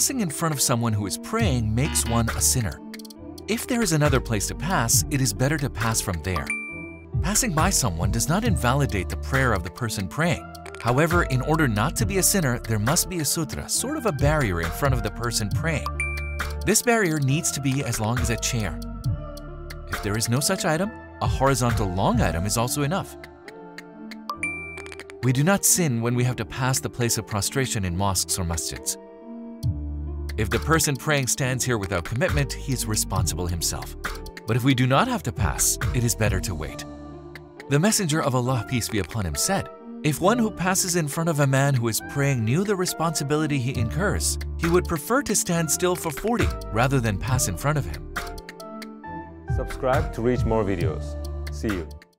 passing in front of someone who is praying makes one a sinner. If there is another place to pass, it is better to pass from there. Passing by someone does not invalidate the prayer of the person praying. However, in order not to be a sinner, there must be a sutra, sort of a barrier in front of the person praying. This barrier needs to be as long as a chair. If there is no such item, a horizontal long item is also enough. We do not sin when we have to pass the place of prostration in mosques or masjids. If the person praying stands here without commitment, he is responsible himself. But if we do not have to pass, it is better to wait. The Messenger of Allah, peace be upon him, said, If one who passes in front of a man who is praying knew the responsibility he incurs, he would prefer to stand still for 40 rather than pass in front of him. Subscribe to reach more videos. See you.